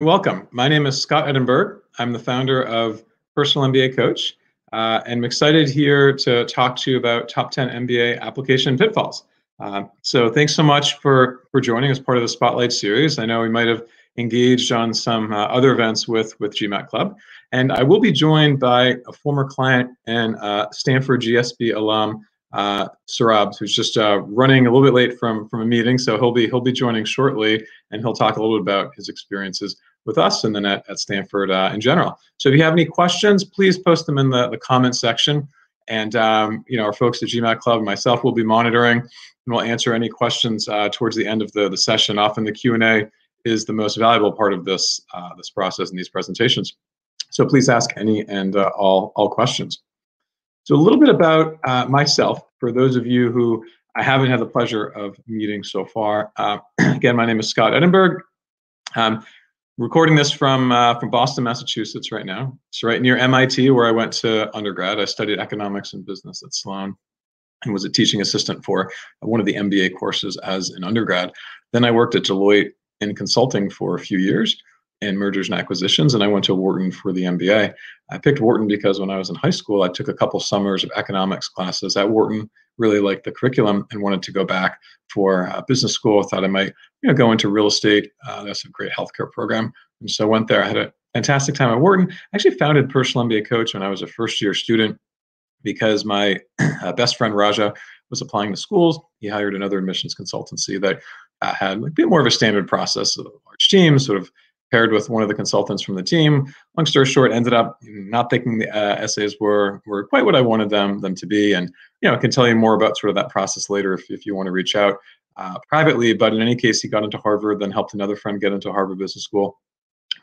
Welcome. My name is Scott Edinburgh. I'm the founder of Personal MBA Coach, uh, and I'm excited here to talk to you about top 10 MBA application pitfalls. Uh, so thanks so much for for joining as part of the Spotlight series. I know we might have engaged on some uh, other events with with GMAT Club, and I will be joined by a former client and uh, Stanford GSB alum, uh, Sarab, who's just uh, running a little bit late from from a meeting, so he'll be he'll be joining shortly, and he'll talk a little bit about his experiences with us and then at, at Stanford uh, in general. So if you have any questions, please post them in the the comment section, and um, you know our folks at GMAT Club, myself, will be monitoring, and we'll answer any questions uh, towards the end of the the session. Often the Q and A is the most valuable part of this uh, this process and these presentations. So please ask any and uh, all all questions. So a little bit about uh, myself for those of you who I haven't had the pleasure of meeting so far. Uh, again, my name is Scott Edinburgh. Um, recording this from uh, from Boston, Massachusetts right now. So right near MIT, where I went to undergrad. I studied economics and business at Sloan and was a teaching assistant for one of the MBA courses as an undergrad. Then I worked at Deloitte in consulting for a few years in mergers and acquisitions, and I went to Wharton for the MBA. I picked Wharton because when I was in high school, I took a couple summers of economics classes at Wharton. Really liked the curriculum and wanted to go back for business school. Thought I might, you know, go into real estate. Uh, that's a great healthcare program, and so I went there. I had a fantastic time at Wharton. I actually founded Personal MBA Coach when I was a first year student because my uh, best friend Raja was applying to schools. He hired another admissions consultancy that uh, had a bit more of a standard process, a large team, sort of paired with one of the consultants from the team. Long story short, ended up not thinking the uh, essays were were quite what I wanted them them to be, and you know, I can tell you more about sort of that process later if if you want to reach out uh, privately. But in any case, he got into Harvard, then helped another friend get into Harvard Business School.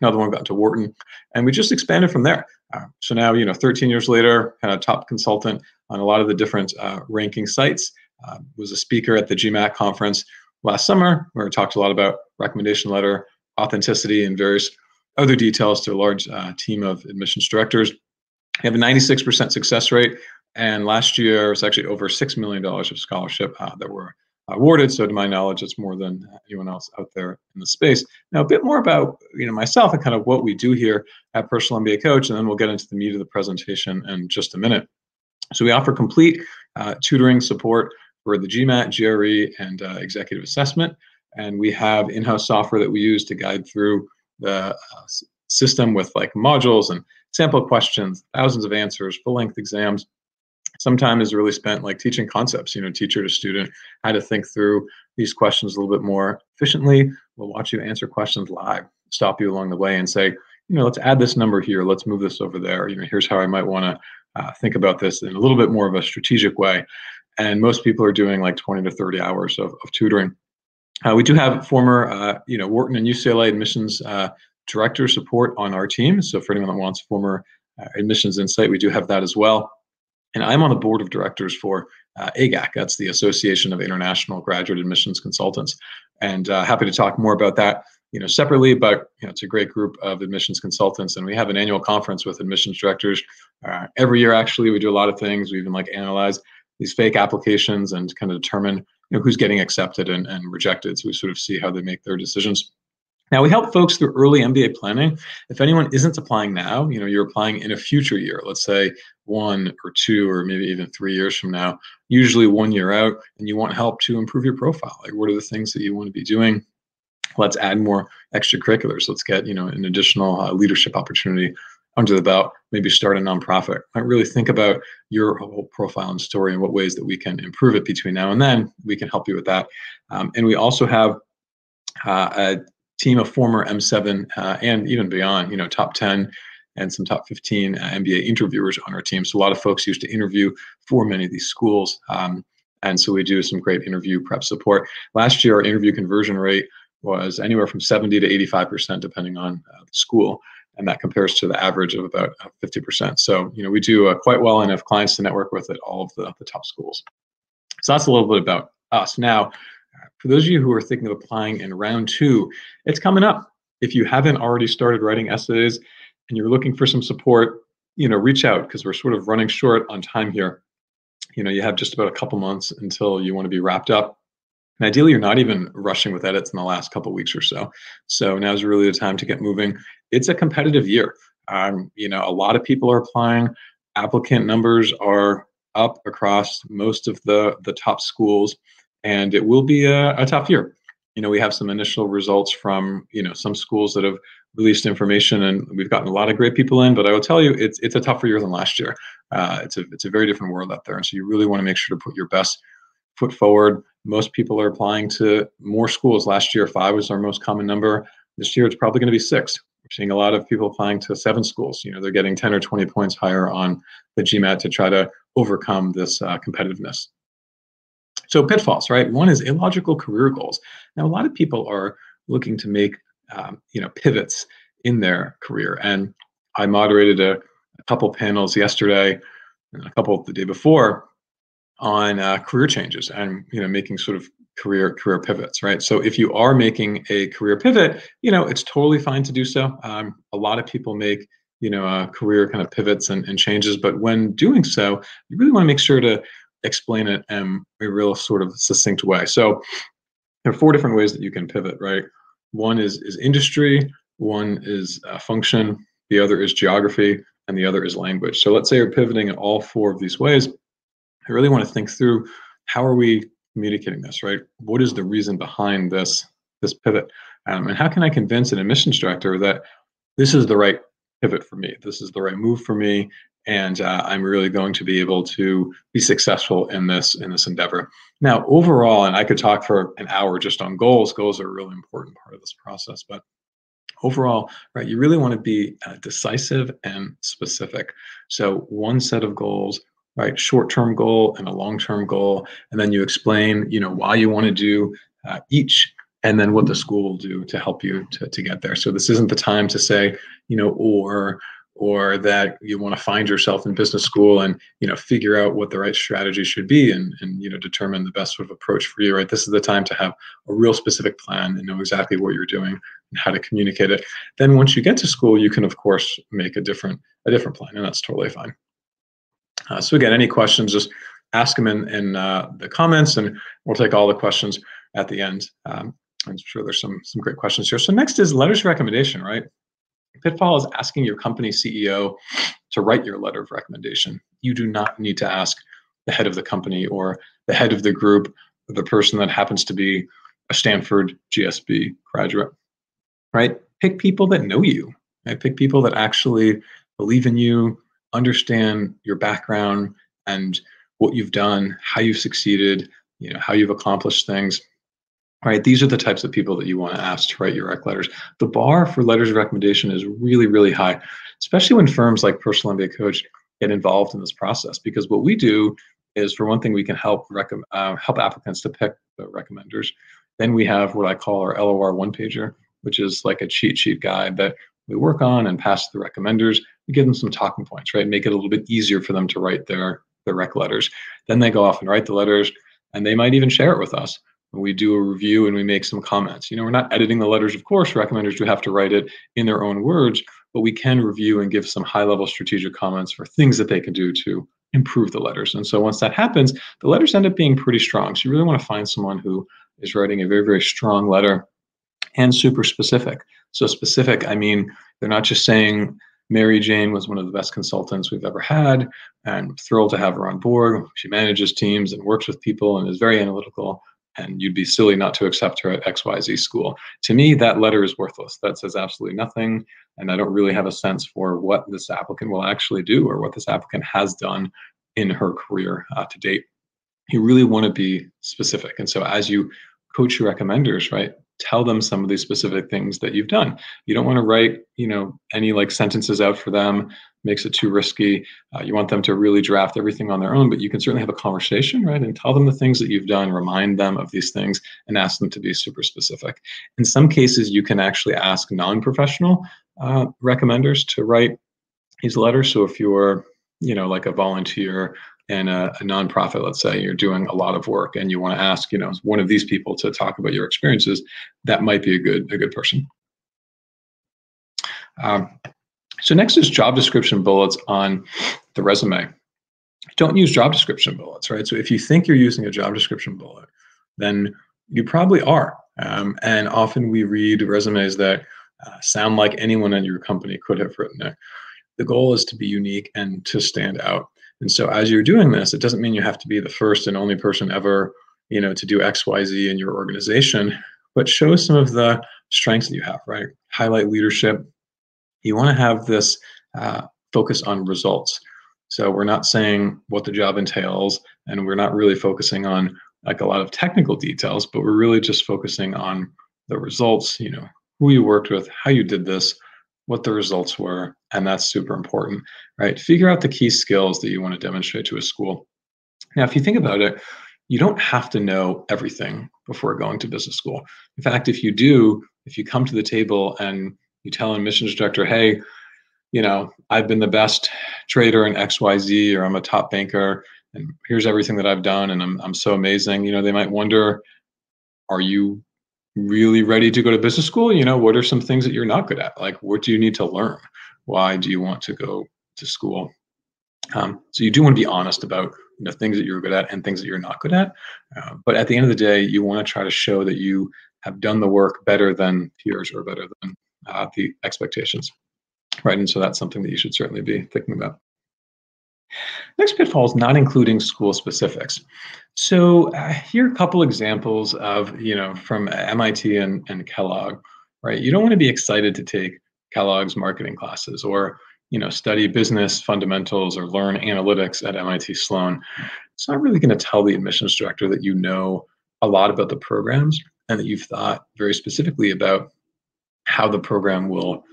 Another one got into Wharton, and we just expanded from there. Uh, so now, you know, 13 years later, kind of top consultant on a lot of the different uh, ranking sites. Uh, was a speaker at the GMAC conference last summer, where I talked a lot about recommendation letter authenticity and various other details to a large uh, team of admissions directors. We have a 96% success rate, and last year was actually over $6 million of scholarship uh, that were awarded. So to my knowledge, it's more than anyone else out there in the space. Now, a bit more about you know myself and kind of what we do here at Personal MBA Coach, and then we'll get into the meat of the presentation in just a minute. So we offer complete uh, tutoring support for the GMAT, GRE, and uh, executive assessment and we have in-house software that we use to guide through the uh, system with like modules and sample questions, thousands of answers, full-length exams. Some time is really spent like teaching concepts, you know, teacher to student, how to think through these questions a little bit more efficiently. We'll watch you answer questions live, stop you along the way and say, you know, let's add this number here, let's move this over there. You know, here's how I might want to uh, think about this in a little bit more of a strategic way. And most people are doing like 20 to 30 hours of, of tutoring we do have former, uh, you know, Wharton and UCLA admissions uh, director support on our team. So for anyone that wants former uh, admissions insight, we do have that as well. And I'm on the board of directors for uh, AIGAC. That's the Association of International Graduate Admissions Consultants. And uh, happy to talk more about that, you know, separately. But you know, it's a great group of admissions consultants, and we have an annual conference with admissions directors every year. Actually, we do a lot of things. We even like analyze these fake applications and kind of determine you know, who's getting accepted and, and rejected. So we sort of see how they make their decisions. Now we help folks through early MBA planning. If anyone isn't applying now, you know, you're applying in a future year, let's say one or two or maybe even three years from now, usually one year out, and you want help to improve your profile. Like what are the things that you want to be doing? Let's add more extracurriculars. Let's get, you know, an additional uh, leadership opportunity under the belt, maybe start a nonprofit. I really think about your whole profile and story and what ways that we can improve it between now and then. We can help you with that. Um, and we also have uh, a team of former M7 uh, and even beyond, you know, top 10 and some top 15 uh, MBA interviewers on our team. So a lot of folks used to interview for many of these schools. Um, and so we do some great interview prep support. Last year, our interview conversion rate was anywhere from 70 to 85%, depending on uh, the school and that compares to the average of about 50%. Uh, so, you know, we do uh, quite well and have clients to network with at all of the, the top schools. So that's a little bit about us. Now, for those of you who are thinking of applying in round two, it's coming up. If you haven't already started writing essays and you're looking for some support, you know, reach out because we're sort of running short on time here. You know, you have just about a couple months until you want to be wrapped up And ideally, you're not even rushing with edits in the last couple weeks or so. So now's really the time to get moving. It's a competitive year. Um, you know, a lot of people are applying. Applicant numbers are up across most of the the top schools, and it will be a, a tough year. You know, we have some initial results from you know some schools that have released information, and we've gotten a lot of great people in. But I will tell you, it's it's a tougher year than last year. Uh, it's a it's a very different world out there, and so you really want to make sure to put your best foot forward. Most people are applying to more schools. Last year, five was our most common number. This year, it's probably going to be six. We're seeing a lot of people applying to seven schools. You know, they're getting 10 or 20 points higher on the GMAT to try to overcome this uh, competitiveness. So pitfalls, right? One is illogical career goals. Now, a lot of people are looking to make, um, you know, pivots in their career. And I moderated a, a couple panels yesterday and a couple the day before on uh, career changes and you know making sort of career career pivots right? So if you are making a career pivot you know it's totally fine to do so. Um, a lot of people make you know uh, career kind of pivots and, and changes but when doing so you really want to make sure to explain it in a real sort of succinct way. So there are four different ways that you can pivot right? One is is industry one is uh, function the other is geography and the other is language. So let's say you're pivoting in all four of these ways. I really want to think through how are we communicating this, right? What is the reason behind this this pivot, um, and how can I convince an admissions director that this is the right pivot for me, this is the right move for me, and uh, I'm really going to be able to be successful in this in this endeavor. Now, overall, and I could talk for an hour just on goals. Goals are a really important part of this process, but overall, right, you really want to be uh, decisive and specific. So, one set of goals right? Short-term goal and a long-term goal. And then you explain you know why you want to do uh, each and then what the school will do to help you to, to get there. So this isn't the time to say you know or or that you want to find yourself in business school and you know figure out what the right strategy should be and and you know determine the best sort of approach for you right? This is the time to have a real specific plan and know exactly what you're doing and how to communicate it. Then once you get to school you can of course make a different a different plan and that's totally fine uh, so again, any questions, just ask them in, in uh, the comments and we'll take all the questions at the end. Um, I'm sure there's some, some great questions here. So next is letters of recommendation, right? Pitfall is asking your company CEO to write your letter of recommendation. You do not need to ask the head of the company or the head of the group, the person that happens to be a Stanford GSB graduate, right? Pick people that know you, right? Pick people that actually believe in you, understand your background and what you've done, how you've succeeded, you know, how you've accomplished things. Right, these are the types of people that you want to ask to write your rec letters. The bar for letters of recommendation is really, really high, especially when firms like Personal MBA Coach get involved in this process. Because what we do is, for one thing, we can help rec- uh, help applicants to pick the recommenders. Then we have what I call our LOR one pager, which is like a cheat sheet guide that we work on and pass to the recommenders. Give them some talking points, right? Make it a little bit easier for them to write their, their rec letters. Then they go off and write the letters, and they might even share it with us. We do a review and we make some comments. You know, we're not editing the letters, of course. Recommenders do have to write it in their own words, but we can review and give some high-level strategic comments for things that they can do to improve the letters. And so once that happens, the letters end up being pretty strong. So you really want to find someone who is writing a very, very strong letter and super specific. So specific, I mean, they're not just saying Mary Jane was one of the best consultants we've ever had, and thrilled to have her on board. She manages teams and works with people and is very analytical. And you'd be silly not to accept her at XYZ school. To me, that letter is worthless. That says absolutely nothing. And I don't really have a sense for what this applicant will actually do or what this applicant has done in her career uh, to date. You really want to be specific. And so as you coach your recommenders, right, tell them some of these specific things that you've done. You don't want to write, you know, any like sentences out for them, makes it too risky. Uh, you want them to really draft everything on their own, but you can certainly have a conversation, right? And tell them the things that you've done, remind them of these things, and ask them to be super specific. In some cases, you can actually ask non-professional uh, recommenders to write these letters. So if you're, you know, like a volunteer in a, a nonprofit, let's say you're doing a lot of work and you want to ask, you know, one of these people to talk about your experiences, that might be a good a good person. Um, so next is job description bullets on the resume. Don't use job description bullets, right? So if you think you're using a job description bullet, then You probably are. Um, and often we read resumes that uh, sound like anyone in your company could have written it. The goal is to be unique and to stand out. And so as you're doing this, it doesn't mean you have to be the first and only person ever, you know, to do XYZ in your organization, but show some of the strengths that you have, right? Highlight leadership. You want to have this uh, focus on results. So we're not saying what the job entails, and we're not really focusing on like a lot of technical details, but we're really just focusing on the results, you know, who you worked with, how you did this, what the results were, and that's super important, right? Figure out the key skills that you want to demonstrate to a school. Now, if you think about it, you don't have to know everything before going to business school. In fact, if you do, if you come to the table and you tell an admissions director, hey, you know, I've been the best trader in XYZ, or I'm a top banker, and here's everything that I've done, and I'm, I'm so amazing, you know, they might wonder, are you really ready to go to business school, you know, what are some things that you're not good at? Like, what do you need to learn? Why do you want to go to school? Um, so you do want to be honest about you know things that you're good at and things that you're not good at. Uh, but at the end of the day, you want to try to show that you have done the work better than peers or better than uh, the expectations, right? And so that's something that you should certainly be thinking about. Next pitfall is not including school specifics. So uh, here are a couple examples of, you know, from MIT and, and Kellogg, right? You don't want to be excited to take Kellogg's marketing classes or, you know, study business fundamentals or learn analytics at MIT Sloan. It's not really going to tell the admissions director that you know a lot about the programs and that you've thought very specifically about how the program will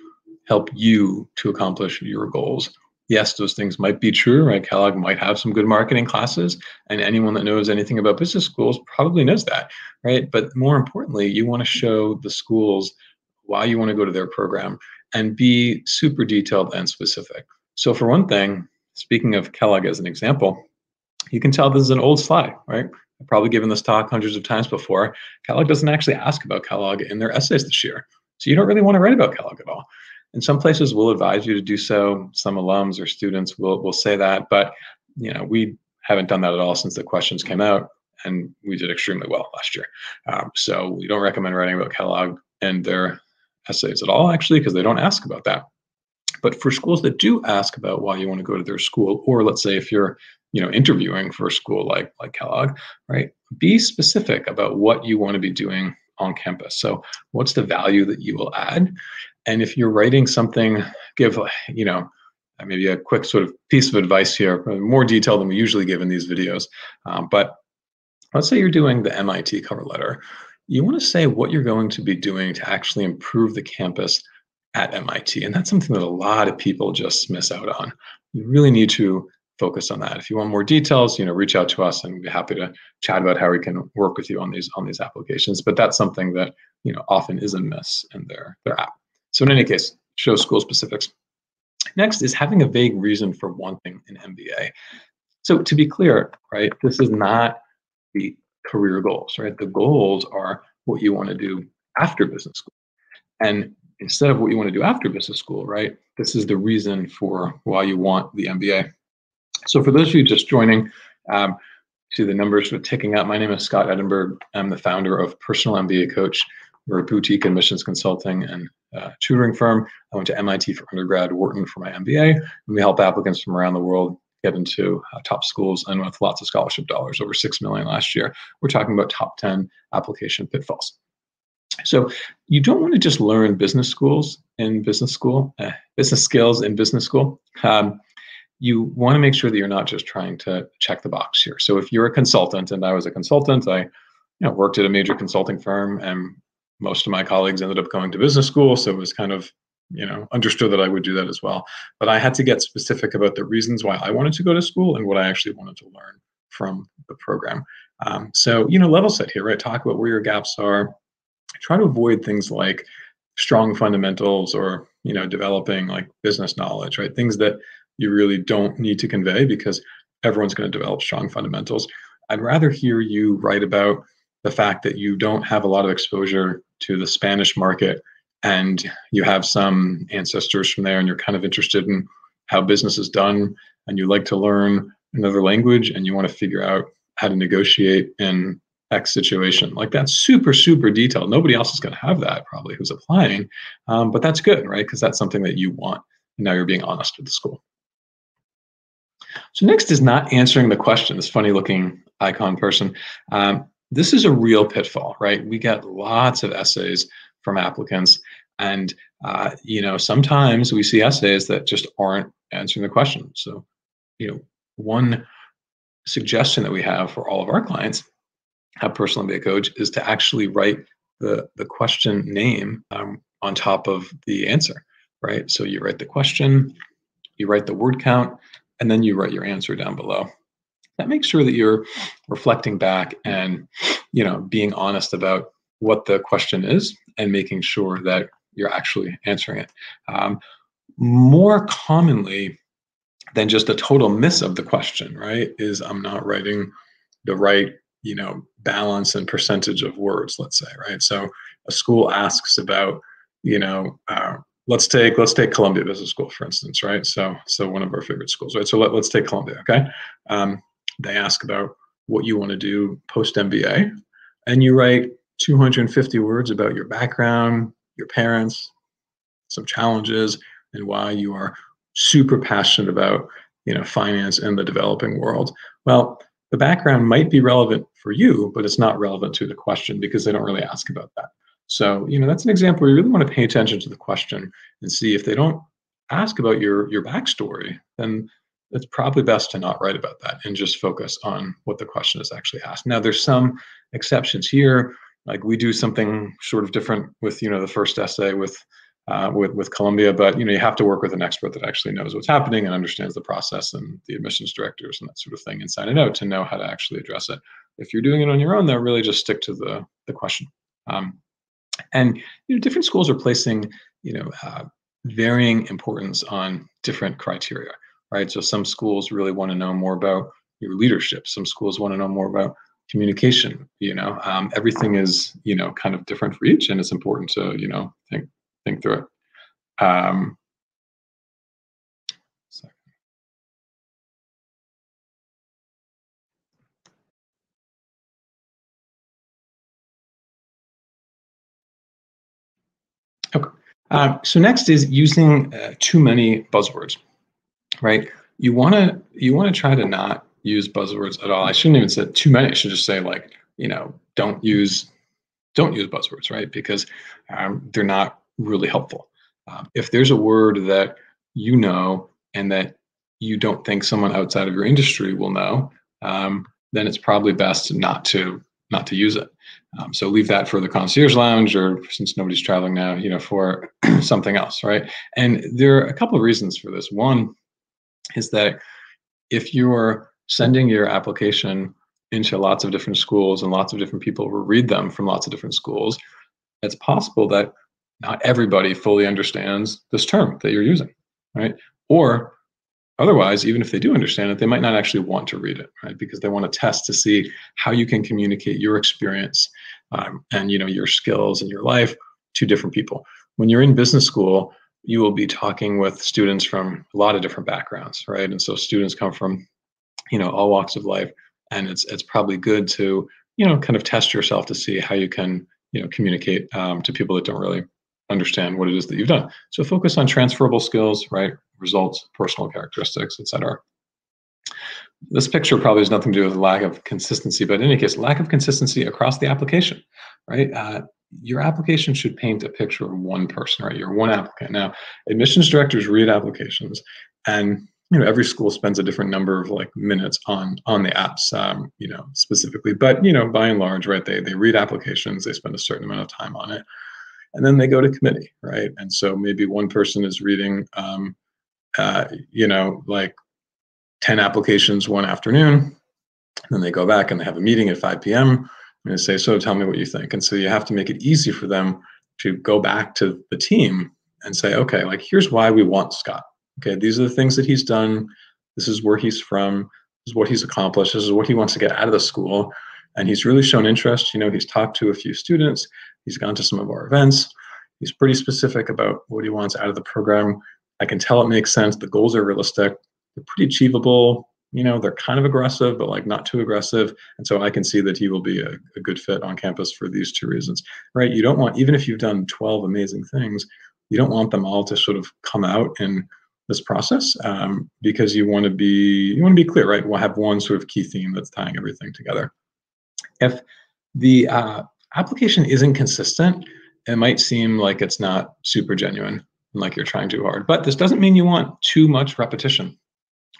help you to accomplish your goals yes, those things might be true, right? Kellogg might have some good marketing classes, and anyone that knows anything about business schools probably knows that, right? But more importantly, you want to show the schools why you want to go to their program and be super detailed and specific. So, for one thing, speaking of Kellogg as an example, you can tell this is an old slide, right? I've probably given this talk hundreds of times before. Kellogg doesn't actually ask about Kellogg in their essays this year. So you don't really want to write about Kellogg at all. And some places will advise you to do so. Some alums or students will will say that, but you know we haven't done that at all since the questions came out, and we did extremely well last year. Um, so we don't recommend writing about Kellogg and their essays at all, actually, because they don't ask about that. But for schools that do ask about why you want to go to their school, or let's say if you're you know interviewing for a school like like Kellogg, right? Be specific about what you want to be doing on campus. So what's the value that you will add? And if you're writing something, give you know maybe a quick sort of piece of advice here, more detail than we usually give in these videos. Um, but let's say you're doing the MIT cover letter. You want to say what you're going to be doing to actually improve the campus at MIT. And that's something that a lot of people just miss out on. You really need to focus on that. If you want more details, you know, reach out to us and we'd be happy to chat about how we can work with you on these on these applications. But that's something that, you know, often is a miss in their, their app. So in any case, show school specifics. Next is having a vague reason for wanting an MBA. So to be clear, right, this is not the career goals, right? The goals are what you want to do after business school. And instead of what you want to do after business school, right, this is the reason for why you want the MBA. So for those of you just joining, um, see the numbers are ticking up. My name is Scott Edinburgh. I'm the founder of Personal MBA Coach. We're a boutique admissions consulting and uh, tutoring firm. I went to MIT for undergrad, Wharton for my MBA, and we help applicants from around the world get into uh, top schools and with lots of scholarship dollars, over six million last year. We're talking about top 10 application pitfalls. So you don't want to just learn business schools in business school, uh, business skills in business school. Um, you want to make sure that you're not just trying to check the box here. So if you're a consultant, and I was a consultant, I you know, worked at a major consulting firm and most of my colleagues ended up going to business school, so it was kind of you know understood that I would do that as well. But I had to get specific about the reasons why I wanted to go to school and what I actually wanted to learn from the program. Um, so you know, level set here, right? Talk about where your gaps are. Try to avoid things like strong fundamentals or you know developing like business knowledge, right? Things that you really don't need to convey because everyone's going to develop strong fundamentals. I'd rather hear you write about the fact that you don't have a lot of exposure to the Spanish market and you have some ancestors from there and you're kind of interested in how business is done and you like to learn another language and you want to figure out how to negotiate in X situation. Like that's super, super detailed. Nobody else is going to have that probably who's applying, um, but that's good, right? Because that's something that you want. And now you're being honest with the school. So next is not answering the question. This funny looking icon person. Um, this is a real pitfall, right? We get lots of essays from applicants, and uh, you know sometimes we see essays that just aren't answering the question. So, you know, one suggestion that we have for all of our clients at Personal MBA Coach is to actually write the the question name um, on top of the answer, right? So you write the question, you write the word count, and then you write your answer down below makes sure that you're reflecting back and you know being honest about what the question is and making sure that you're actually answering it. Um, more commonly than just a total miss of the question right is i'm not writing the right you know balance and percentage of words let's say right? So a school asks about you know uh, let's take let's take columbia business school for instance right? So so one of our favorite schools right? So let, let's take columbia okay? Um, they ask about what you want to do post MBA, and you write 250 words about your background, your parents, some challenges, and why you are super passionate about you know finance in the developing world. Well, the background might be relevant for you, but it's not relevant to the question because they don't really ask about that. So, you know, that's an example where you really want to pay attention to the question and see if they don't ask about your your backstory, then it's probably best to not write about that and just focus on what the question is actually asked. Now, there's some exceptions here. Like we do something sort of different with you know the first essay with uh, with with Columbia, but you know you have to work with an expert that actually knows what's happening and understands the process and the admissions directors and that sort of thing inside and out to know how to actually address it. If you're doing it on your own, though, really just stick to the the question. Um, and you know different schools are placing you know uh, varying importance on different criteria right? So some schools really want to know more about your leadership. Some schools want to know more about communication. You know, um, everything is you know kind of different for each, and it's important to you know think think through it. Um, Okay. Um, so next is using uh, too many buzzwords right? You want to you want to try to not use buzzwords at all. I shouldn't even say too many. I should just say like you know don't use don't use buzzwords, right? Because um, they're not really helpful. Um, if there's a word that you know and that you don't think someone outside of your industry will know, um, then it's probably best not to not to use it. Um, so leave that for the concierge lounge, or since nobody's traveling now, you know, for something else, right? And there are a couple of reasons for this. One is that if you're sending your application into lots of different schools and lots of different people will read them from lots of different schools, it's possible that not everybody fully understands this term that you're using, right? Or otherwise, even if they do understand it, they might not actually want to read it, right? Because they want to test to see how you can communicate your experience um, and you know your skills and your life to different people. When you're in business school, you will be talking with students from a lot of different backgrounds, right? And so students come from, you know, all walks of life, and it's it's probably good to, you know, kind of test yourself to see how you can, you know, communicate um, to people that don't really understand what it is that you've done. So focus on transferable skills, right? Results, personal characteristics, etc. This picture probably has nothing to do with lack of consistency, but in any case, lack of consistency across the application, right? Uh, your application should paint a picture of one person, right? You're one applicant. Now, admissions directors read applications, and you know every school spends a different number of like minutes on on the apps, um, you know, specifically. But you know, by and large, right? They they read applications, they spend a certain amount of time on it, and then they go to committee, right? And so maybe one person is reading, um, uh, you know, like ten applications one afternoon, and then they go back and they have a meeting at 5 p.m and say, so tell me what you think. And so you have to make it easy for them to go back to the team and say, okay, like here's why we want Scott. Okay, these are the things that he's done. This is where he's from. This is what he's accomplished. This is what he wants to get out of the school. And he's really shown interest. You know, he's talked to a few students. He's gone to some of our events. He's pretty specific about what he wants out of the program. I can tell it makes sense. The goals are realistic. They're pretty achievable. You know, they're kind of aggressive, but like not too aggressive. And so I can see that he will be a, a good fit on campus for these two reasons, right? You don't want, even if you've done 12 amazing things, you don't want them all to sort of come out in this process um, because you want to be you want to be clear, right? We'll have one sort of key theme that's tying everything together. If the uh, application isn't consistent, it might seem like it's not super genuine and like you're trying too hard. But this doesn't mean you want too much repetition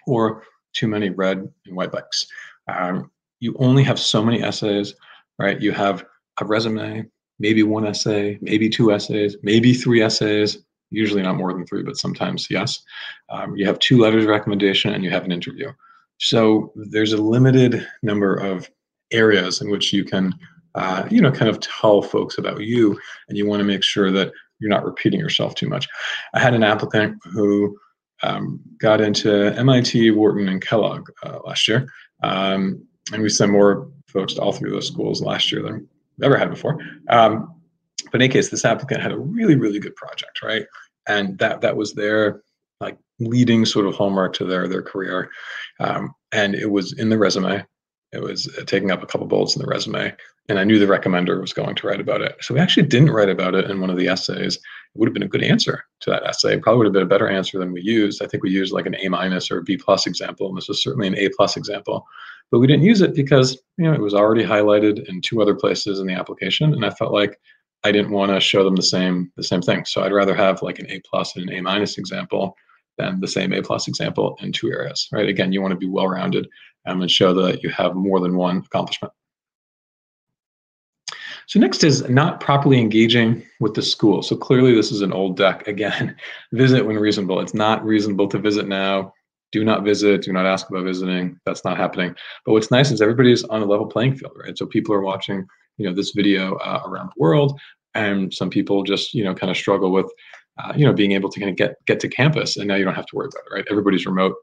or too many red and white bikes. Um, you only have so many essays, right? You have a resume, maybe one essay, maybe two essays, maybe three essays, usually not more than three, but sometimes yes. Um, you have two letters of recommendation and you have an interview. So there's a limited number of areas in which you can, uh, you know, kind of tell folks about you, and you want to make sure that you're not repeating yourself too much. I had an applicant who um, got into MIT, Wharton, and Kellogg uh, last year. Um, and we sent more folks to all three of those schools last year than we've ever had before. Um, but in any case, this applicant had a really, really good project, right? And that that was their like leading sort of hallmark to their their career. Um, and it was in the resume. It was uh, taking up a couple bullets in the resume, and I knew the recommender was going to write about it. So we actually didn't write about it in one of the essays. It would have been a good answer to that essay. Probably would have been a better answer than we used. I think we used like an A minus or a B plus example, and this was certainly an A plus example. But we didn't use it because you know it was already highlighted in two other places in the application, and I felt like I didn't want to show them the same the same thing. So I'd rather have like an A plus and an A minus example than the same A plus example in two areas, right? Again, you want to be well rounded um, and show that you have more than one accomplishment. So next is not properly engaging with the school. So clearly this is an old deck. Again, visit when reasonable. It's not reasonable to visit now. Do not visit. Do not ask about visiting. That's not happening. But what's nice is everybody's on a level playing field, right? So people are watching, you know, this video uh, around the world, and some people just, you know, kind of struggle with, uh, you know, being able to kind of get get to campus, and now you don't have to worry about it, right? Everybody's remote.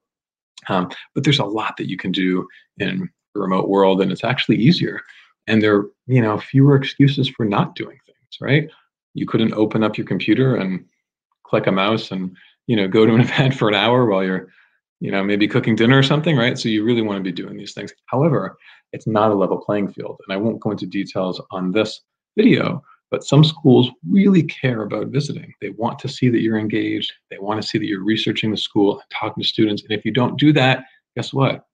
Um, but there's a lot that you can do in the remote world, and it's actually easier. And there, are, you know, fewer excuses for not doing things, right? You couldn't open up your computer and click a mouse and, you know, go to an event for an hour while you're, you know, maybe cooking dinner or something, right? So you really want to be doing these things. However, it's not a level playing field. And I won't go into details on this video, but some schools really care about visiting. They want to see that you're engaged. They want to see that you're researching the school and talking to students. And if you don't do that, guess what?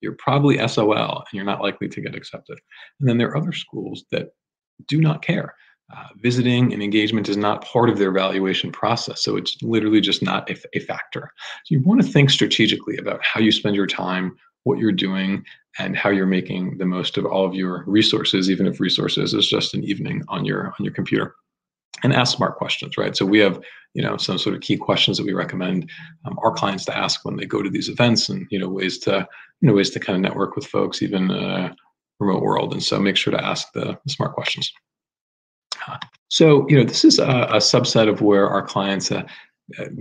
You're probably SOL and you're not likely to get accepted. And then there are other schools that do not care. Uh, visiting and engagement is not part of their evaluation process. So it's literally just not a, a factor. So you want to think strategically about how you spend your time, what you're doing, and how you're making the most of all of your resources, even if resources is just an evening on your on your computer. And ask smart questions, right? So we have, you know, some sort of key questions that we recommend um, our clients to ask when they go to these events, and you know, ways to, you know, ways to kind of network with folks, even uh, remote world. And so make sure to ask the, the smart questions. Uh, so, you know, this is a, a subset of where our clients uh,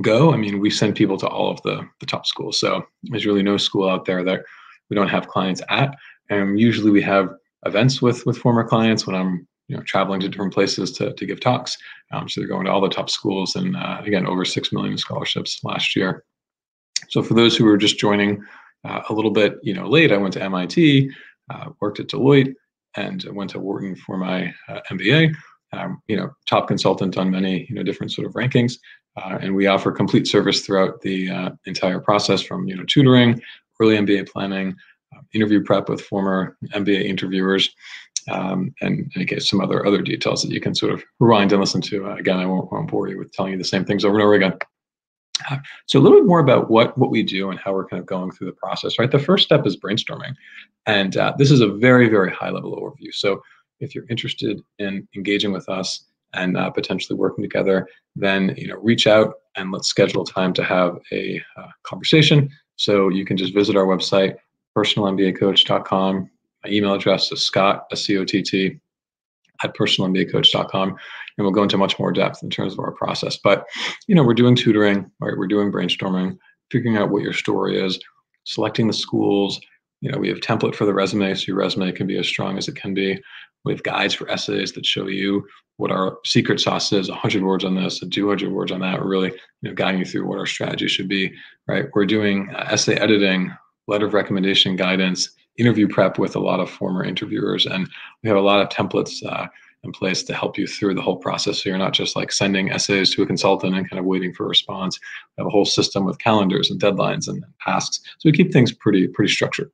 go. I mean, we send people to all of the, the top schools. So there's really no school out there that we don't have clients at. And usually we have events with with former clients when I'm you know traveling to different places to, to give talks. Um, so they're going to all the top schools and uh, again over six million scholarships last year. So for those who are just joining uh, a little bit you know late, I went to MIT, uh, worked at Deloitte, and went to Wharton for my uh, MBA. Um, you know, top consultant on many you know different sort of rankings, uh, and we offer complete service throughout the uh, entire process from you know tutoring early MBA planning, uh, interview prep with former MBA interviewers, um, and in case, some other other details that you can sort of rewind and listen to. Uh, again, I won't, won't, bore you with telling you the same things over and over again. Uh, so a little bit more about what what we do and how we're kind of going through the process. Right, the first step is brainstorming, and uh, this is a very very high level overview. So if you're interested in engaging with us and uh, potentially working together, then you know reach out and let's schedule time to have a uh, conversation. So you can just visit our website, personalmbacoach.com. My email address is scott, S-C-O-T-T, at personalmbacoach.com. And we'll go into much more depth in terms of our process. But, you know, we're doing tutoring, right? We're doing brainstorming, figuring out what your story is, selecting the schools. You know, we have template for the resume, so your resume can be as strong as it can be. We have guides for essays that show you what our secret sauce is 100 words on this 200 words on that really you know guiding you through what our strategy should be right we're doing uh, essay editing letter of recommendation guidance, interview prep with a lot of former interviewers, and we have a lot of templates uh, in place to help you through the whole process. So you're not just like sending essays to a consultant and kind of waiting for a response. We have a whole system with calendars and deadlines and tasks. So we keep things pretty pretty structured.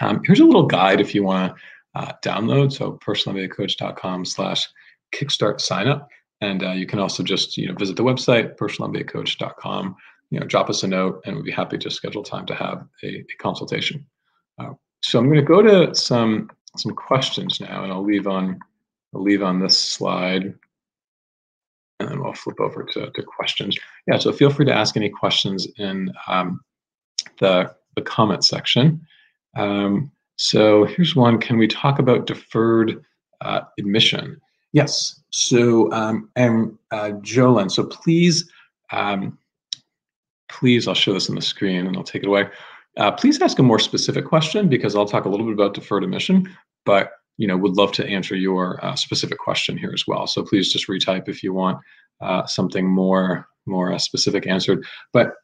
Um, here's a little guide if you want to uh, download. So personalmbacoach.com slash kickstart sign up. And uh, you can also just you know visit the website personalmbacoach.com. You know, drop us a note, and we'd be happy to schedule time to have a, a consultation. Uh, so I'm going to go to some some questions now, and I'll leave on I'll leave on this slide, and then we'll flip over to, to questions. Yeah, so feel free to ask any questions in um, the the comment section. Um, so here's one: Can we talk about deferred uh, admission? Yes. So, um, and uh, so please, um, please, I'll show this on the screen and I'll take it away. Uh, please ask a more specific question because I'll talk a little bit about deferred admission, but you know, would love to answer your uh, specific question here as well. So please just retype if you want uh, something more more uh, specific answered. But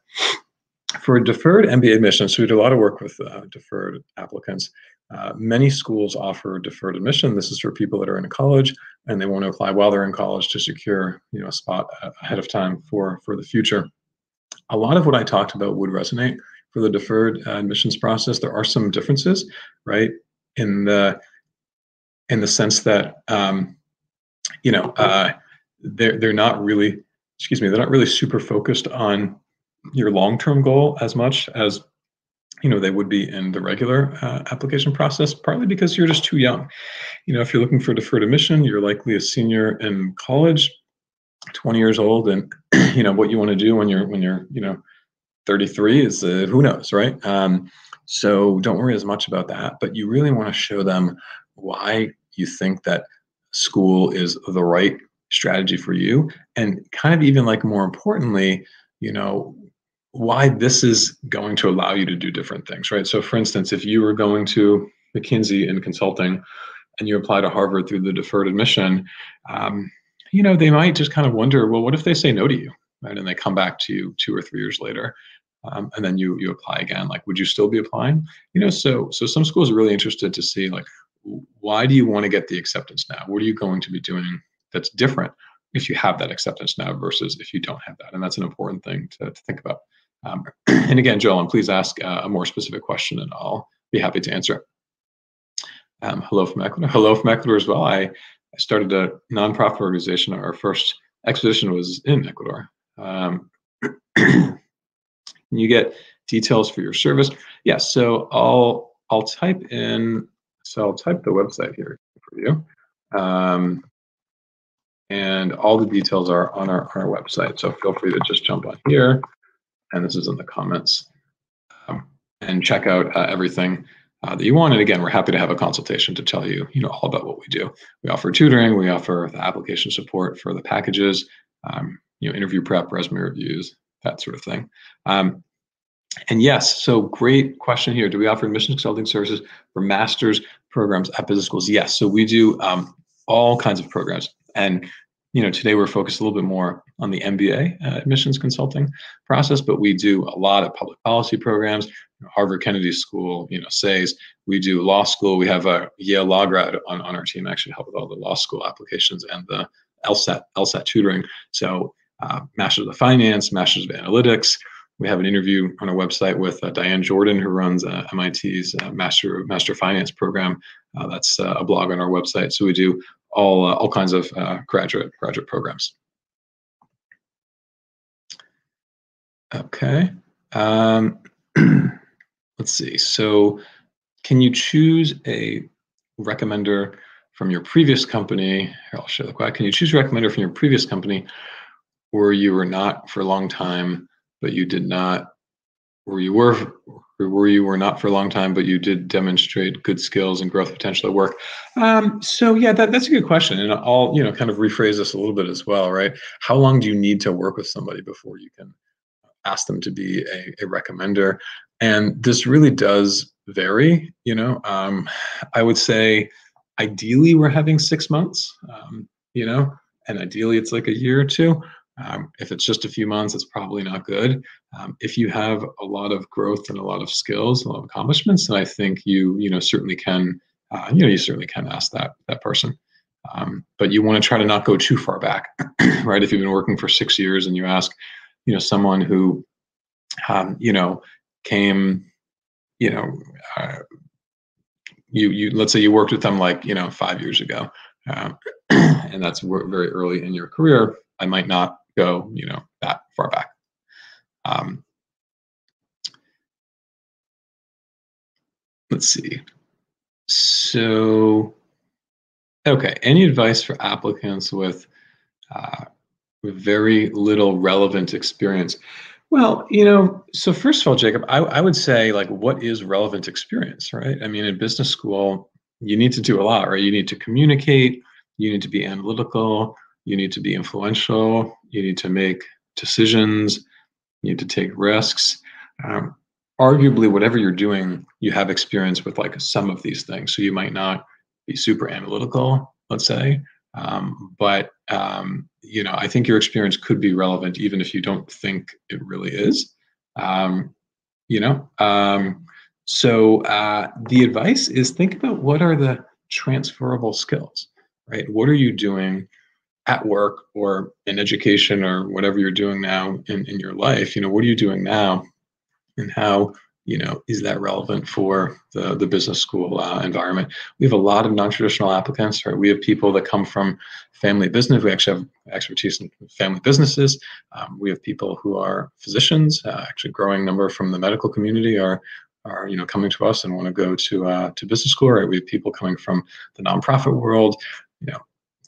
for deferred MBA admissions, so we do a lot of work with uh, deferred applicants. Uh, many schools offer deferred admission. This is for people that are in college and they want to apply while they're in college to secure, you know, a spot ahead of time for for the future. A lot of what I talked about would resonate for the deferred uh, admissions process. There are some differences, right, in the in the sense that um, you know uh, they're they're not really, excuse me, they're not really super focused on your long-term goal as much as you know they would be in the regular uh, application process partly because you're just too young. You know if you're looking for deferred admission you're likely a senior in college 20 years old and you know what you want to do when you're when you're you know 33 is uh, who knows right? Um, so don't worry as much about that but you really want to show them why you think that school is the right strategy for you and kind of even like more importantly you know why this is going to allow you to do different things, right? So, for instance, if you were going to McKinsey in consulting and you apply to Harvard through the deferred admission, um, you know, they might just kind of wonder, well, what if they say no to you, right? And they come back to you two or three years later, um, and then you you apply again. Like, would you still be applying? You know, so so some schools are really interested to see like, why do you want to get the acceptance now? What are you going to be doing that's different if you have that acceptance now versus if you don't have that? And that's an important thing to, to think about. Um, and again, Joel, please ask uh, a more specific question and I'll be happy to answer. Um, hello from Ecuador. Hello from Ecuador as well. I, I started a nonprofit organization. Our first expedition was in Ecuador. Um, you get details for your service. Yes, so I'll I'll type in. So I'll type the website here for you, um, and all the details are on our, our website. So feel free to just jump on here and this is in the comments, um, and check out uh, everything uh, that you want. And again, we're happy to have a consultation to tell you, you know, all about what we do. We offer tutoring, we offer the application support for the packages, um, you know, interview prep, resume reviews, that sort of thing. Um, and yes, so great question here. Do we offer admissions consulting services for master's programs at business schools? Yes. So we do um, all kinds of programs. And you know, today we're focused a little bit more on the MBA uh, admissions consulting process, but we do a lot of public policy programs. Harvard Kennedy School, you know, SAIS. We do law school. We have a Yale law grad on, on our team actually help with all the law school applications and the LSAT LSAT tutoring. So, uh, Masters of Finance, Masters of Analytics. We have an interview on our website with uh, Diane Jordan, who runs uh, MIT's uh, Master Master Finance program. Uh, that's uh, a blog on our website. So we do all uh, all kinds of uh, graduate graduate programs. Okay. Um, let's see. So, can you choose a recommender from your previous company? Here, I'll show the quad. Can you choose a recommender from your previous company where you were not for a long time, but you did not, where you were where you were not for a long time, but you did demonstrate good skills and growth potential at work? Um, so yeah, that, that's a good question, and I'll you know kind of rephrase this a little bit as well, right? How long do you need to work with somebody before you can ask them to be a, a recommender? And this really does vary. You know, um, I would say ideally we're having six months. Um, you know, and ideally it's like a year or two. Um, if it's just a few months, it's probably not good. Um, if you have a lot of growth and a lot of skills, a lot of accomplishments, then I think you you know certainly can uh, you know you certainly can ask that that person. Um, but you want to try to not go too far back, right? If you've been working for six years and you ask, you know, someone who, um, you know, came, you know, uh, you you let's say you worked with them like you know five years ago, uh, and that's very early in your career. I might not go, you know, that far back. Um, let's see. So, okay, any advice for applicants with, uh, very little relevant experience? Well, you know, so first of all, Jacob, I, I would say like, what is relevant experience, right? I mean, in business school, you need to do a lot, right? You need to communicate, you need to be analytical, you need to be influential, you need to make decisions, you need to take risks. Um, arguably, whatever you're doing, you have experience with like some of these things. So you might not be super analytical, let's say, um, but um, you know, I think your experience could be relevant even if you don't think it really is. Um, you know, um, so uh, the advice is think about what are the transferable skills, right? What are you doing at work or in education or whatever you're doing now in, in your life? You know, what are you doing now and how you know is that relevant for the, the business school uh, environment we have a lot of non-traditional applicants right we have people that come from family business we actually have expertise in family businesses um, we have people who are physicians uh, actually growing number from the medical community are are you know coming to us and want to go to uh, to business school. Right, we have people coming from the nonprofit world, you know,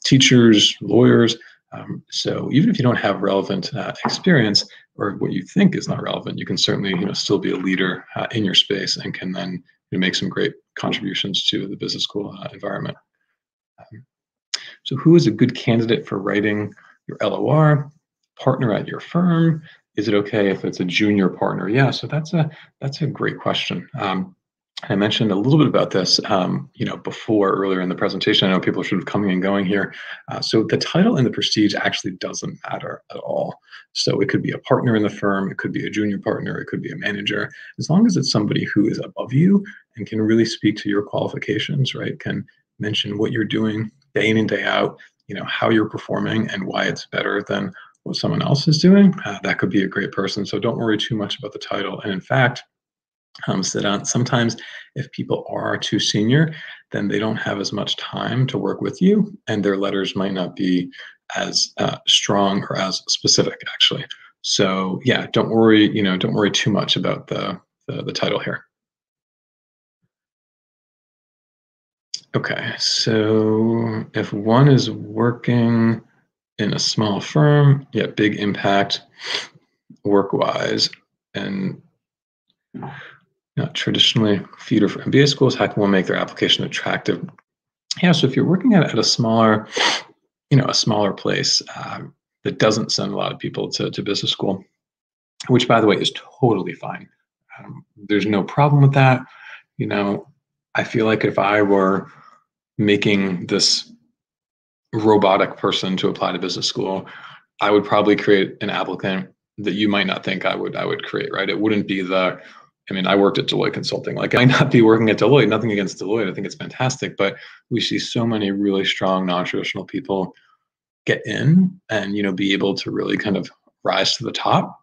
teachers, lawyers. Um, so even if you don't have relevant uh, experience or what you think is not relevant, you can certainly you know still be a leader uh, in your space and can then you know, make some great contributions to the business school uh, environment. Um, so who is a good candidate for writing your LOR? Partner at your firm, is it okay if it's a junior partner? Yeah, so that's a that's a great question. Um, I mentioned a little bit about this, um, you know, before earlier in the presentation. I know people are sort of coming and going here. Uh, so the title and the prestige actually doesn't matter at all. So it could be a partner in the firm, it could be a junior partner, it could be a manager. As long as it's somebody who is above you and can really speak to your qualifications, right? Can mention what you're doing day in and day out, you know, how you're performing and why it's better than what someone else is doing, uh, that could be a great person. So don't worry too much about the title. And in fact, um, sit on sometimes if people are too senior, then they don't have as much time to work with you, and their letters might not be as uh, strong or as specific actually. So yeah, don't worry. You know, don't worry too much about the the, the title here. Okay, so if one is working in a small firm, yet big impact work wise. And not traditionally feeder for MBA schools, how can one make their application attractive? Yeah, so if you're working at, at a smaller, you know, a smaller place uh, that doesn't send a lot of people to, to business school, which by the way is totally fine. Um, there's no problem with that. You know, I feel like if I were making this robotic person to apply to business school, I would probably create an applicant that you might not think I would I would create, right? It wouldn't be the I mean, I worked at Deloitte Consulting. Like, I might not be working at Deloitte. Nothing against Deloitte. I think it's fantastic, but we see so many really strong non-traditional people get in and you know be able to really kind of rise to the top.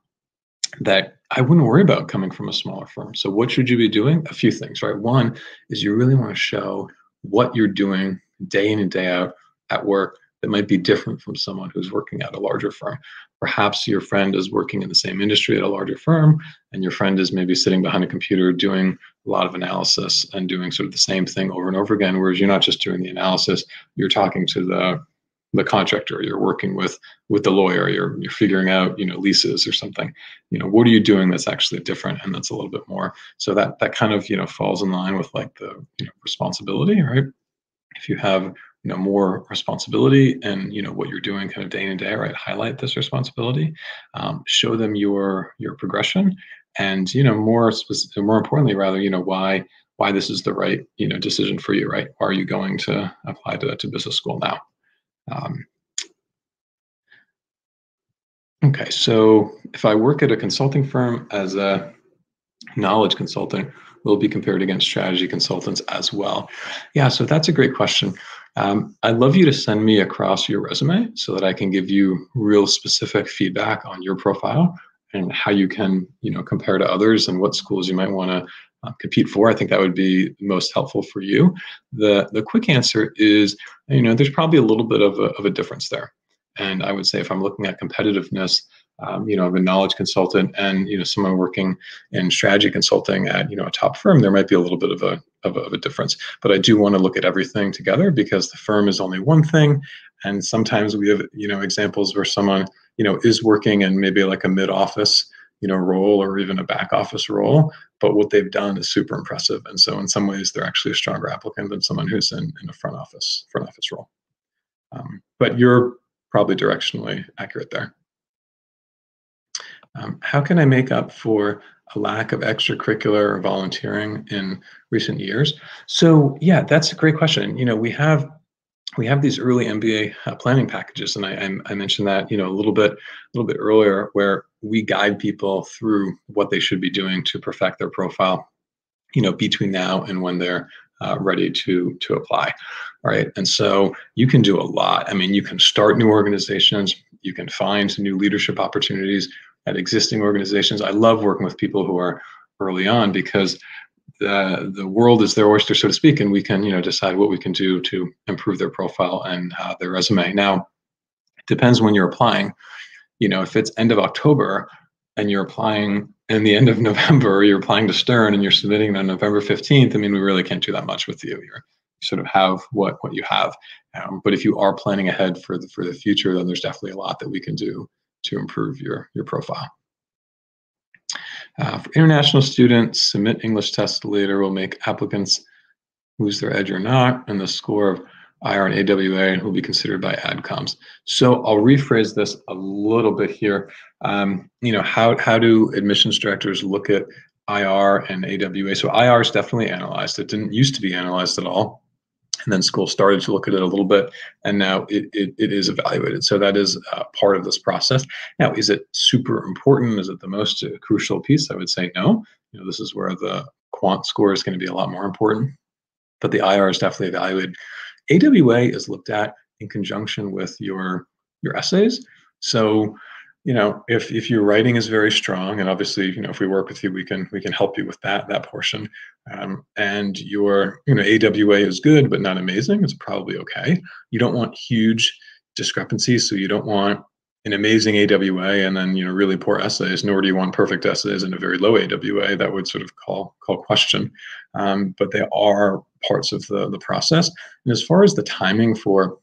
That I wouldn't worry about coming from a smaller firm. So, what should you be doing? A few things, right? One is you really want to show what you're doing day in and day out at work that might be different from someone who's working at a larger firm. Perhaps your friend is working in the same industry at a larger firm, and your friend is maybe sitting behind a computer doing a lot of analysis and doing sort of the same thing over and over again. Whereas you're not just doing the analysis, you're talking to the the contractor, you're working with with the lawyer, you're you're figuring out you know leases or something. You know what are you doing that's actually different and that's a little bit more. So that that kind of you know falls in line with like the you know responsibility, right? If you have you know more responsibility and you know what you're doing kind of day in and day right highlight this responsibility um, show them your your progression and you know more specific, more importantly rather you know why why this is the right you know decision for you right why are you going to apply to, to business school now um, Okay, so if I work at a consulting firm as a knowledge consultant, will be compared against strategy consultants as well? Yeah, so that's a great question. Um, I'd love you to send me across your resume so that I can give you real specific feedback on your profile and how you can, you know, compare to others and what schools you might want to uh, compete for. I think that would be most helpful for you. The the quick answer is, you know, there's probably a little bit of a, of a difference there. And I would say if I'm looking at competitiveness, um, you know, of a knowledge consultant and you know someone working in strategy consulting at you know a top firm, there might be a little bit of a of a, of a difference. But I do want to look at everything together because the firm is only one thing, and sometimes we have you know examples where someone you know is working in maybe like a mid office you know role or even a back office role but what they've done is super impressive. And so in some ways they're actually a stronger applicant than someone who's in, in a front office front office role. Um, but you're probably directionally accurate there um, how can I make up for a lack of extracurricular or volunteering in recent years? So yeah, that's a great question. You know, we have we have these early MBA uh, planning packages, and I, I, I mentioned that you know a little bit a little bit earlier, where we guide people through what they should be doing to perfect their profile, you know, between now and when they're uh, ready to to apply, right? And so you can do a lot. I mean, you can start new organizations, you can find new leadership opportunities at existing organizations. I love working with people who are early on because the the world is their oyster, so to speak, and we can you know decide what we can do to improve their profile and uh, their resume. Now, it depends when you're applying. You know, if it's end of October and you're applying in the end of November, you're applying to Stern and you're submitting on November 15th. I mean, we really can't do that much with you. You're, you sort of have what what you have. Um, but if you are planning ahead for the for the future, then there's definitely a lot that we can do to improve your, your profile. Uh, for international students, submit English test later will make applicants lose their edge or not, and the score of IR and AWA will be considered by ADCOMS. So I'll rephrase this a little bit here. Um, you know, how, how do admissions directors look at IR and AWA? So IR is definitely analyzed. It didn't used to be analyzed at all and then school started to look at it a little bit and now it, it, it is evaluated. So that is uh, part of this process. Now is it super important? Is it the most uh, crucial piece? I would say no. You know this is where the quant score is going to be a lot more important but the ir is definitely evaluated. Awa is looked at in conjunction with your your essays. So you know if if your writing is very strong and obviously you know if we work with you we can we can help you with that that portion. Um, and your you know awa is good but not amazing it's probably okay. You don't want huge discrepancies so you don't want an amazing awa and then you know really poor essays nor do you want perfect essays and a very low awa that would sort of call call question. Um, but they are parts of the the process. And as far as the timing for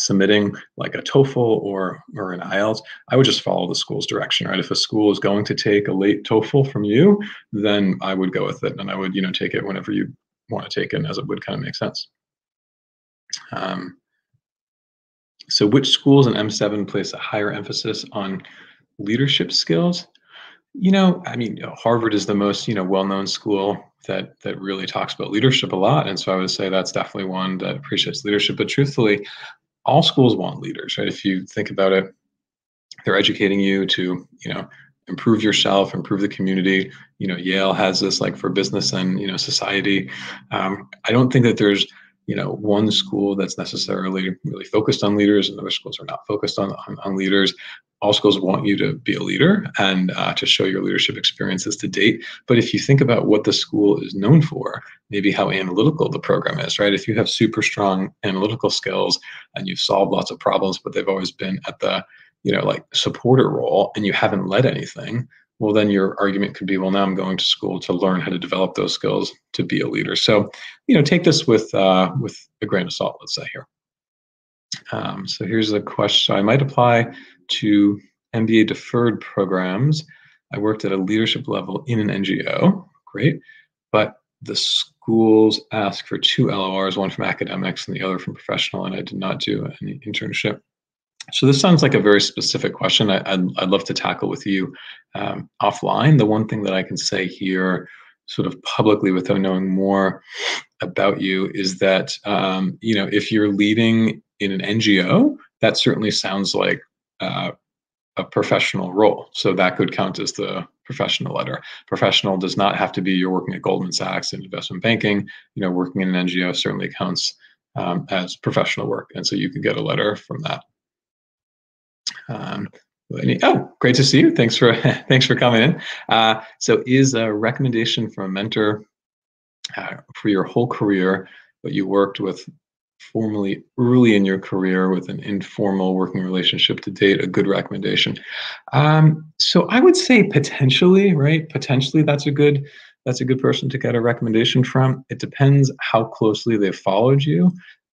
submitting like a TOEFL or or an IELTS, I would just follow the school's direction, right? If a school is going to take a late TOEFL from you, then I would go with it, and I would you know take it whenever you want to take it, as it would kind of make sense. Um, so, which schools in M7 place a higher emphasis on leadership skills? You know, I mean, Harvard is the most you know well-known school that that really talks about leadership a lot, and so I would say that's definitely one that appreciates leadership. But truthfully, all schools want leaders, right? If you think about it, they're educating you to, you know, improve yourself, improve the community. You know, Yale has this like for business and you know society. Um, I don't think that there's you know one school that's necessarily really focused on leaders, and other schools are not focused on on, on leaders all schools want you to be a leader and uh, to show your leadership experiences to date. But if you think about what the school is known for, maybe how analytical the program is, right? If you have super strong analytical skills and you've solved lots of problems, but they've always been at the, you know, like supporter role and you haven't led anything, well, then your argument could be, well, now I'm going to school to learn how to develop those skills to be a leader. So, you know, take this with uh, with a grain of salt, let's say here. Um, so here's a question. I might apply to MBA deferred programs. I worked at a leadership level in an NGO. Great. But the schools ask for two LORs, one from academics and the other from professional, and I did not do any internship. So this sounds like a very specific question. I, would I'd love to tackle with you um, offline. The one thing that I can say here, sort of publicly, without knowing more about you, is that um, you know if you're leading in an NGO, that certainly sounds like uh, a professional role. So that could count as the professional letter. Professional does not have to be you're working at Goldman Sachs in investment banking. You know, working in an NGO certainly counts um, as professional work, and so you could get a letter from that. Um, oh, great to see you. Thanks for thanks for coming in. Uh, so, is a recommendation from a mentor uh, for your whole career, but you worked with formally early in your career with an informal working relationship to date a good recommendation um, so i would say potentially right potentially that's a good that's a good person to get a recommendation from it depends how closely they've followed you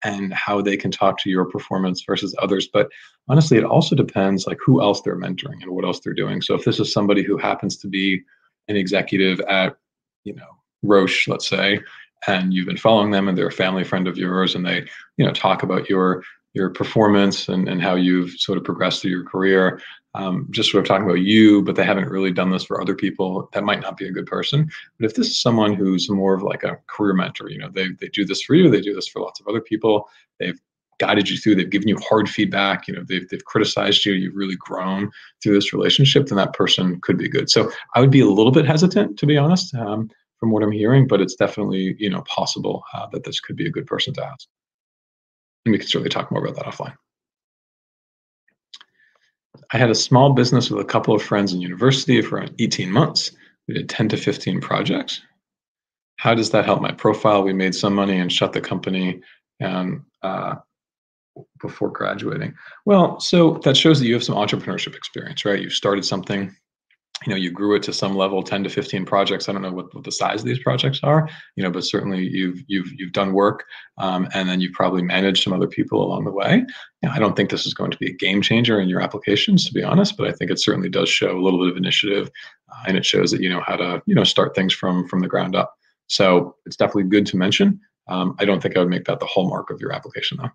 and how they can talk to your performance versus others. But honestly it also depends like who else they're mentoring and what else they're doing. So if this is somebody who happens to be an executive at you know roche let's say and you've been following them and they're a family friend of yours and they you know talk about your your performance and, and how you've sort of progressed through your career. Um, just sort of talking about you but they haven't really done this for other people. That might not be a good person. But if this is someone who's more of like a career mentor you know they, they do this for you they do this for lots of other people they've guided you through they've given you hard feedback you know they've, they've criticized you you've really grown through this relationship then that person could be good. So i would be a little bit hesitant to be honest um, from what I'm hearing, but it's definitely you know possible uh, that this could be a good person to ask. And we can certainly talk more about that offline. I had a small business with a couple of friends in university for around 18 months. We did 10 to 15 projects. How does that help my profile? We made some money and shut the company and uh, before graduating. Well, so that shows that you have some entrepreneurship experience, right? You started something, you know you grew it to some level 10 to 15 projects. I don't know what, what the size of these projects are you know but certainly you've you've you've done work um, and then you've probably managed some other people along the way. I don't think this is going to be a game changer in your applications to be honest but i think it certainly does show a little bit of initiative uh, and it shows that you know how to you know start things from from the ground up. So it's definitely good to mention. Um, i don't think i would make that the hallmark of your application though.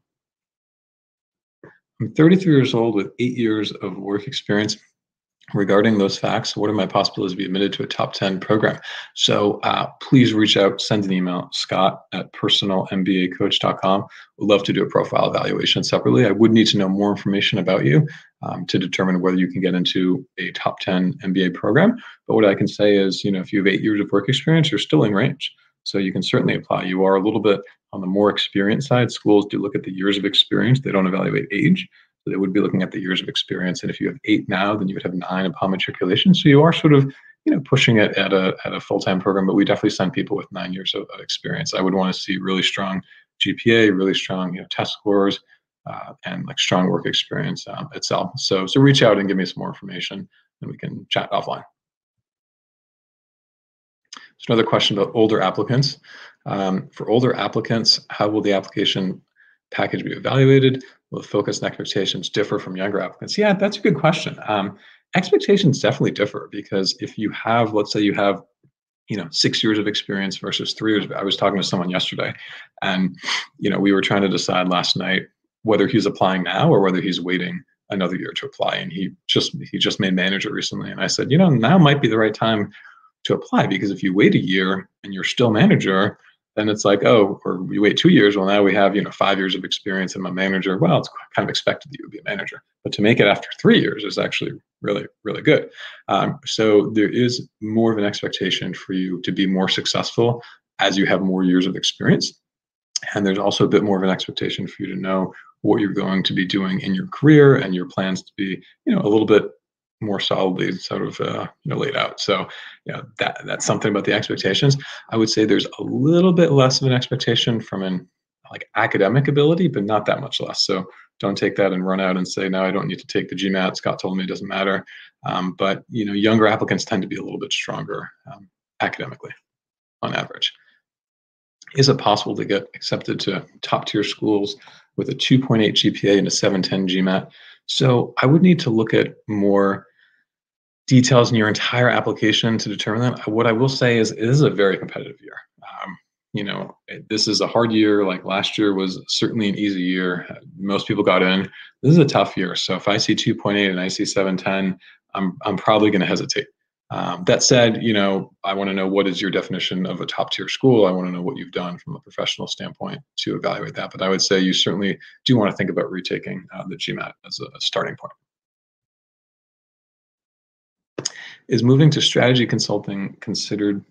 I'm 33 years old with eight years of work experience regarding those facts, what are my possibilities to be admitted to a top 10 program? So uh, please reach out, send an email, scott at personalmbacoach.com. We'd love to do a profile evaluation separately. I would need to know more information about you um, to determine whether you can get into a top 10 MBA program. But what I can say is, you know, if you have eight years of work experience, you're still in range. So you can certainly apply. You are a little bit on the more experienced side. Schools do look at the years of experience. They don't evaluate age. So they would be looking at the years of experience. And if you have eight now, then you would have nine upon matriculation. So you are sort of, you know, pushing it at a at a full-time program, but we definitely send people with nine years of, experience. I would want to see really strong GPA, really strong, you know, test scores, uh, and like strong work experience um, itself. So so reach out and give me some more information, and we can chat offline. So another question about older applicants. Um, for older applicants, how will the application package be evaluated? Will focus and expectations differ from younger applicants? Yeah, that's a good question. Um, expectations definitely differ because if you have, let's say you have, you know, six years of experience versus three years. I was talking to someone yesterday, and you know, we were trying to decide last night whether he's applying now or whether he's waiting another year to apply. And he just he just made manager recently, and I said, you know, now might be the right time to apply because if you wait a year and you're still manager, then it's like, oh, or we wait two years. Well, now we have, you know, five years of experience and my manager. Well, it's kind of expected that you would be a manager. But to make it after three years is actually really, really good. Um, so there is more of an expectation for you to be more successful as you have more years of experience. And there's also a bit more of an expectation for you to know what you're going to be doing in your career and your plans to be, you know, a little bit more solidly sort of uh, you know laid out. So you know that that's something about the expectations. I would say there's a little bit less of an expectation from an like academic ability, but not that much less. So don't take that and run out and say, no, I don't need to take the GMAT. Scott told me it doesn't matter. Um, but you know, younger applicants tend to be a little bit stronger um, academically, on average. Is it possible to get accepted to top tier schools with a 2.8 GPA and a 710 GMAT? So I would need to look at more details in your entire application to determine that. What I will say is it is a very competitive year. Um, you know, this is a hard year. Like last year was certainly an easy year. Most people got in. This is a tough year. So if I see 2.8 and I see 710, I'm I'm probably going to hesitate. Um, that said, you know, I want to know what is your definition of a top tier school. I want to know what you've done from a professional standpoint to evaluate that. But I would say you certainly do want to think about retaking uh, the GMAT as a starting point. Is moving to strategy consulting considered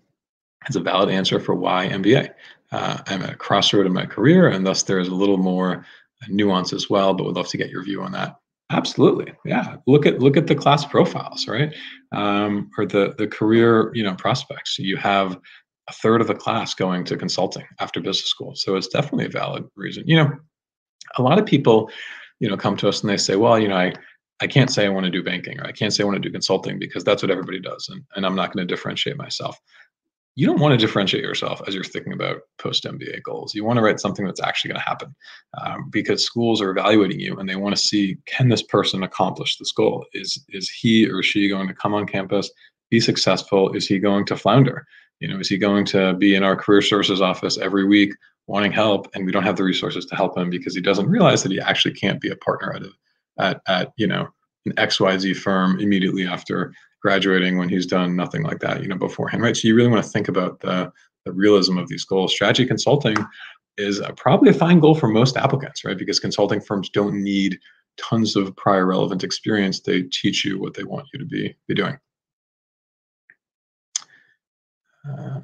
as a valid answer for why MBA? Uh, I'm at a crossroad in my career, and thus there is a little more nuance as well, but would love to get your view on that. Absolutely, yeah. Look at look at the class profiles, right, um, or the the career you know prospects. You have a third of the class going to consulting after business school, so it's definitely a valid reason. You know, a lot of people, you know, come to us and they say, well, you know, I I can't say I want to do banking or I can't say I want to do consulting because that's what everybody does, and and I'm not going to differentiate myself you don't want to differentiate yourself as you're thinking about post MBA goals. You want to write something that's actually going to happen um, because schools are evaluating you and they want to see can this person accomplish this goal? Is is he or she going to come on campus, be successful? Is he going to flounder? You know, is he going to be in our career services office every week wanting help and we don't have the resources to help him because he doesn't realize that he actually can't be a partner at a, at, at you know an XYZ firm immediately after graduating when he's done nothing like that, you know, beforehand, right? So you really want to think about the, the realism of these goals. Strategy consulting is a, probably a fine goal for most applicants, right? Because consulting firms don't need tons of prior relevant experience. They teach you what they want you to be, be doing. Uh,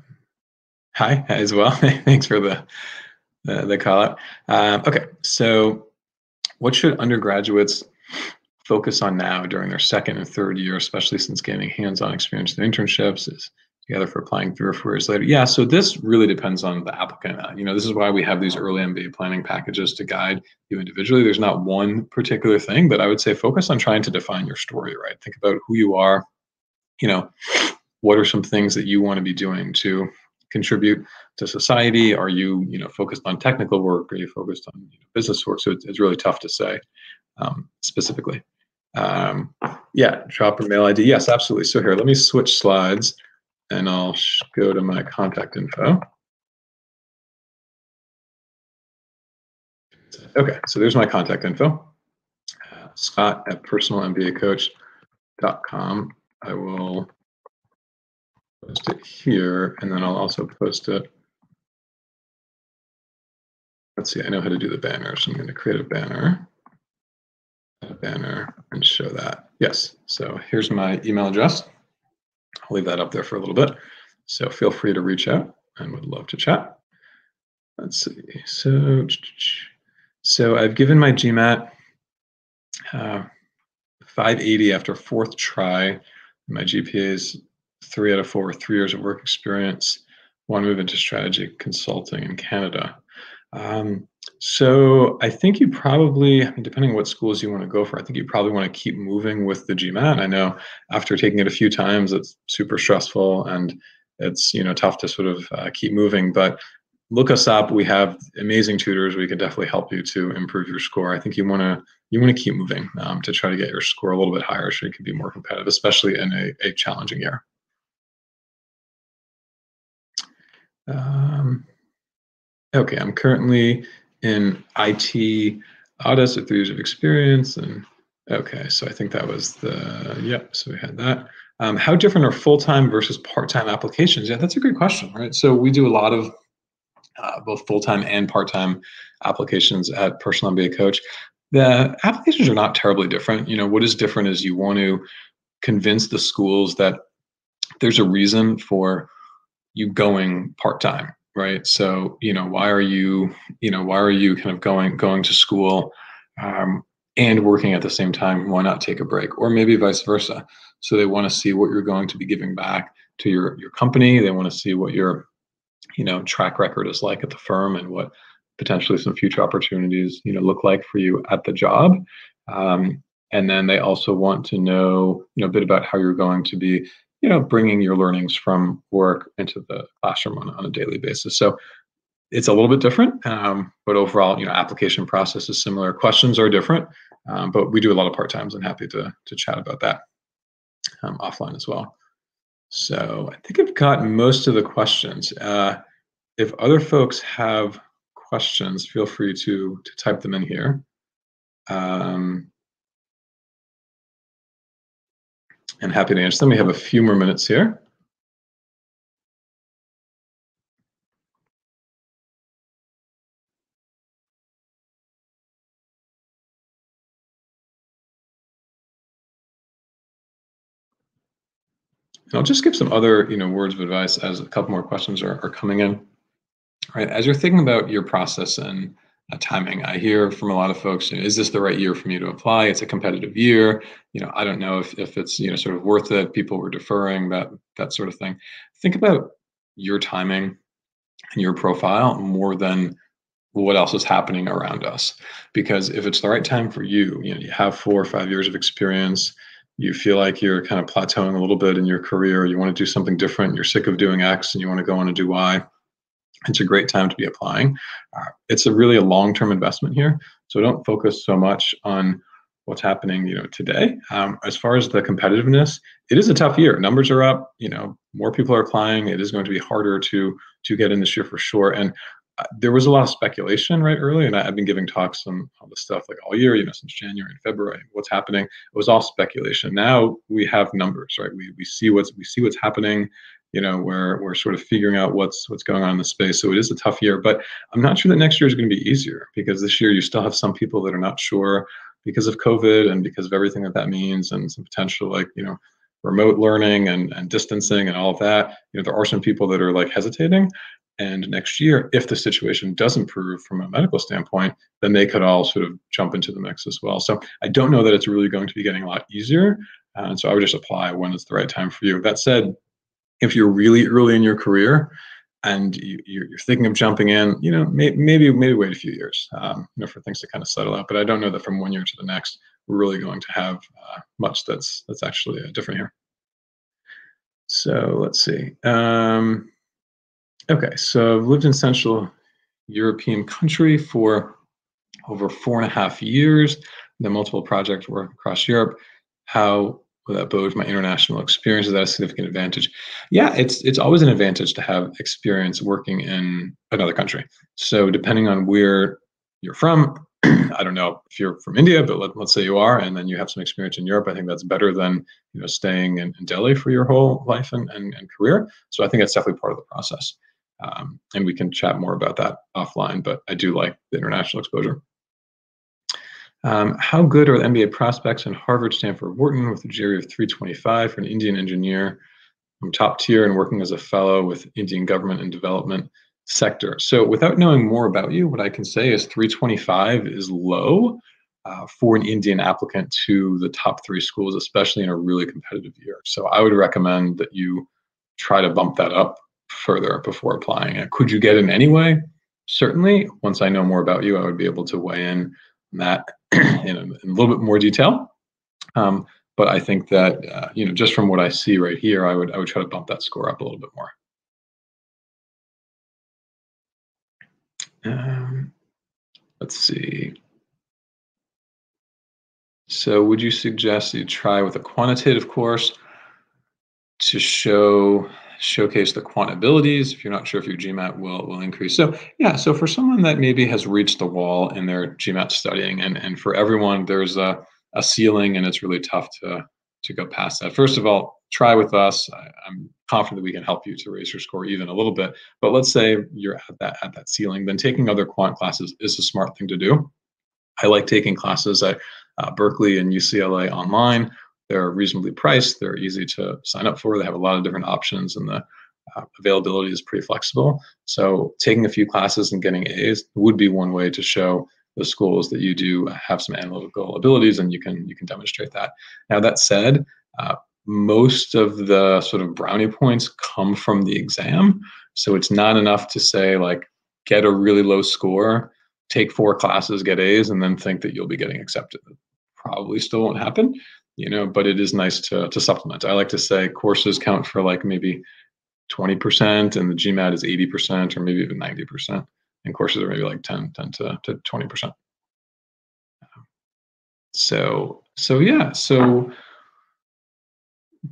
hi, as well. Thanks for the, the, the call out. Um, okay, so what should undergraduates focus on now during their second and third year, especially since gaining hands-on experience in internships is together for applying three or four years later. Yeah, so this really depends on the applicant. Uh, you know, this is why we have these early MBA planning packages to guide you individually. There's not one particular thing, but I would say focus on trying to define your story, right? Think about who you are, you know, what are some things that you want to be doing to contribute to society? Are you, you know, focused on technical work? Are you focused on you know, business work? So it's, it's really tough to say um, specifically. Um, yeah, a mail ID. Yes, absolutely. So here, let me switch slides and I'll go to my contact info. Okay, so there's my contact info. Uh, Scott at personalmbacoach.com. I will post it here and then I'll also post it. Let's see, I know how to do the banner, so I'm going to create a banner a banner and show that. Yes, so here's my email address. I'll leave that up there for a little bit. So feel free to reach out and would love to chat. Let's see, so, so I've given my GMAT uh, 580 after fourth try. My GPA is three out of four, three years of work experience, one move into strategy consulting in Canada. Um, so I think you probably, I mean, depending on what schools you want to go for, I think you probably want to keep moving with the GMAT. I know after taking it a few times, it's super stressful and it's you know tough to sort of uh, keep moving. But look us up. We have amazing tutors. We can definitely help you to improve your score. I think you want to you want to keep moving um, to try to get your score a little bit higher so you can be more competitive, especially in a, a challenging year. Um, okay, I'm currently in IT audits with three years of experience. And okay, so I think that was the, yep, so we had that. Um, how different are full-time versus part-time applications? Yeah, that's a great question, right? So we do a lot of uh, both full-time and part-time applications at Personal MBA Coach. The applications are not terribly different. You know, what is different is you want to convince the schools that there's a reason for you going part-time right? So you know why are you you know why are you kind of going going to school um, and working at the same time? Why not take a break? Or maybe vice versa. So they want to see what you're going to be giving back to your your company. They want to see what your you know track record is like at the firm and what potentially some future opportunities you know look like for you at the job. Um, and then they also want to know you know a bit about how you're going to be you know, bringing your learnings from work into the classroom on, on a daily basis. So it's a little bit different, um, but overall, you know, application process is similar. Questions are different, um, but we do a lot of part times. and happy to to chat about that um, offline as well. So I think I've got most of the questions. Uh, if other folks have questions, feel free to to type them in here. Um, and happy to answer them. We have a few more minutes here. and I'll just give some other, you know, words of advice as a couple more questions are, are coming in. Right, as you're thinking about your process and Uh, timing, I hear from a lot of folks, you know, is this the right year for me to apply? It's a competitive year. You know, I don't know if, if it's, you know, sort of worth it. People were deferring that, that sort of thing. Think about your timing and your profile more than what else is happening around us. Because if it's the right time for you, you know, you have four or five years of experience, you feel like you're kind of plateauing a little bit in your career, you want to do something different, you're sick of doing X and you want to go on and do Y, it's a great time to be applying. Uh, it's a really a long-term investment here. So don't focus so much on what's happening, you know, today. Um, as far as the competitiveness, it is a tough year. Numbers are up. You know, more people are applying. It is going to be harder to to get in this year for sure. And there was a lot of speculation right early, and I, have been giving talks on all this stuff like all year, you know, since January and February. What's happening? It was all speculation. Now we have numbers, right? We we see what's we see what's happening. You know, we're we're sort of figuring out what's what's going on in the space. So it is a tough year, but I'm not sure that next year is going to be easier because this year you still have some people that are not sure because of COVID and because of everything that that means, and some potential like you know remote learning and, and distancing and all of that you know there are some people that are like hesitating and next year, if the situation does improve from a medical standpoint, then they could all sort of jump into the mix as well. So I don't know that it's really going to be getting a lot easier. Uh, and so I would just apply when it's the right time for you. That said, if you're really early in your career and you, are thinking of jumping in, you know, may, maybe maybe wait a few years, um, you know, for things to kind of settle out. But I don't know that from one year to the next, we're really going to have uh, much that's that's actually uh, different here. So let's see. Um, Okay, so I've lived in Central European country for over four and a half years, then multiple project work across Europe. How will that bode my international experience? Is that a significant advantage? Yeah, it's it's always an advantage to have experience working in another country. So depending on where you're from, I don't know if you're from India, but let, us say you are, and then you have some experience in Europe. I think that's better than you know staying in, in Delhi for your whole life and, and, and career. So I think that's definitely part of the process. Um, and we can chat more about that offline, but I do like the international exposure. Um, how good are the MBA prospects in Harvard, Stanford, Wharton with a GRE of 325 for an Indian engineer? I'm top tier and working as a fellow with Indian government and development sector. So without knowing more about you, what I can say is 325 is low uh, for an Indian applicant to the top three schools, especially in a really competitive year. So I would recommend that you try to bump that up further before applying it. Could you get in anyway? Certainly. Once I know more about you, I would be able to weigh in on that in, a, in a little bit more detail. Um, but I think that uh, you know, just from what I see right here, I would I would try to bump that score up a little bit more. Um, let's see. So would you suggest you try with a quantitative course to show showcase the quant abilities if you're not sure if your GMAT will will increase. So yeah, so for someone that maybe has reached the wall in their GMAT studying, and and for everyone there's a a ceiling, and it's really tough to to go past that. First of all, try with us. I, am confident that we can help you to raise your score even a little bit. But let's say you're at that at that ceiling, then taking other quant classes is a smart thing to do. I like taking classes at uh, Berkeley and UCLA online they're reasonably priced. They're easy to sign up for. They have a lot of different options, and the uh, availability is pretty flexible. So taking a few classes and getting A's would be one way to show the schools that you do have some analytical abilities, and you can you can demonstrate that. Now that said, uh, most of the sort of brownie points come from the exam, so it's not enough to say like get a really low score, take four classes, get A's, and then think that you'll be getting accepted. Probably still won't happen you know, but it is nice to, to supplement. I like to say courses count for like maybe 20% and the GMAT is 80% or maybe even 90%. And courses are maybe like 10, 10 to, to 20%. So, so yeah, so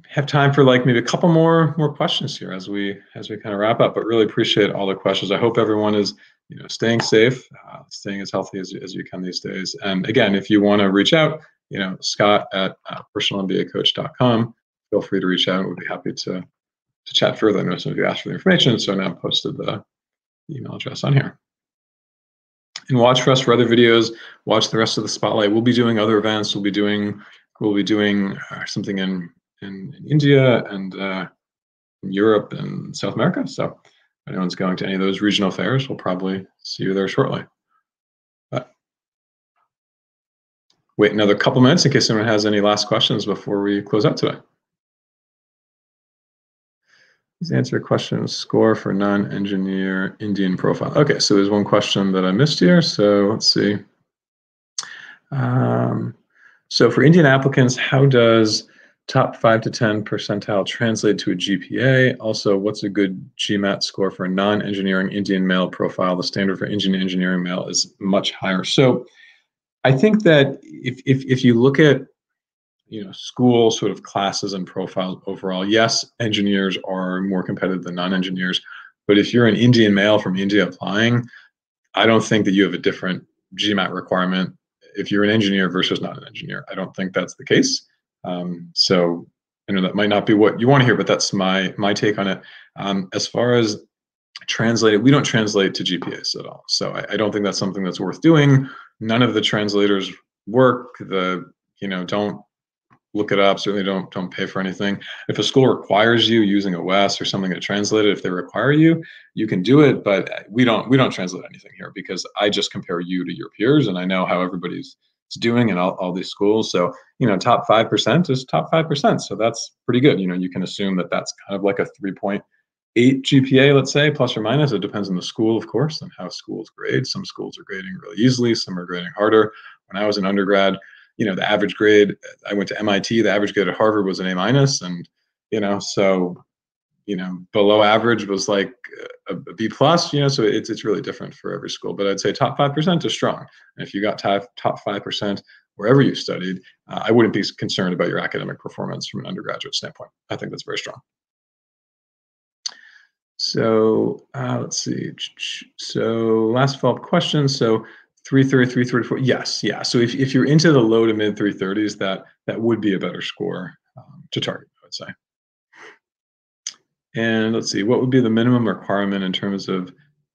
have time for like maybe a couple more more questions here as we as we kind of wrap up but really appreciate all the questions i hope everyone is you know staying safe uh, staying as healthy as, as you can these days and again if you want to reach out you know, Scott at uh, personalmbacoach.com. Feel free to reach out. We'd be happy to to chat further. I know some of you asked for the information, so now I've posted the email address on here. And watch for us for other videos. Watch the rest of the spotlight. We'll be doing other events. We'll be doing we'll be doing uh, something in in, in India and uh, in Europe and South America. So if anyone's going to any of those regional fairs, we'll probably see you there shortly. Wait another couple minutes in case anyone has any last questions before we close out today. Please answer a question score for non-engineer Indian profile. Okay, so there's one question that I missed here. So let's see. Um, so for Indian applicants, how does top five to 10 percentile translate to a GPA? Also, what's a good GMAT score for a non-engineering Indian male profile? The standard for Indian engineering male is much higher. So I think that if, if, if you look at you know school sort of classes and profiles overall yes engineers are more competitive than non-engineers but if you're an indian male from india applying i don't think that you have a different gmat requirement if you're an engineer versus not an engineer. I don't think that's the case. Um, so i know that might not be what you want to hear but that's my my take on it. Um, as far as translated we don't translate to gpas at all. So I, I don't think that's something that's worth doing none of the translators work the you know don't look it up. Certainly don't don't pay for anything. If a school requires you using a WES or something to translate it, if they require you, you can do it. But we don't we don't translate anything here because I just compare you to your peers and I know how everybody's doing in all, all these schools. So you know, top five percent is top five percent. So that's pretty good. You know, you can assume that that's kind of like a three point eight GPA, let's say, plus or minus. It depends on the school, of course, and how schools grade. Some schools are grading really easily, some are grading harder. When I was an undergrad, you know, the average grade, I went to MIT, the average grade at Harvard was an A. And, you know, so, you know, below average was like a, a B plus, you know, so it's, it's really different for every school, but I'd say top 5% is strong. And if you got top, top 5% wherever you studied, uh, I wouldn't be concerned about your academic performance from an undergraduate standpoint. I think that's very strong. So uh, let's see. So last follow-up question. So 330, 334. Yes, yeah. So if, if you're into the low to mid 330s, that that would be a better score um, to target, I would say. And let's see, what would be the minimum requirement in terms of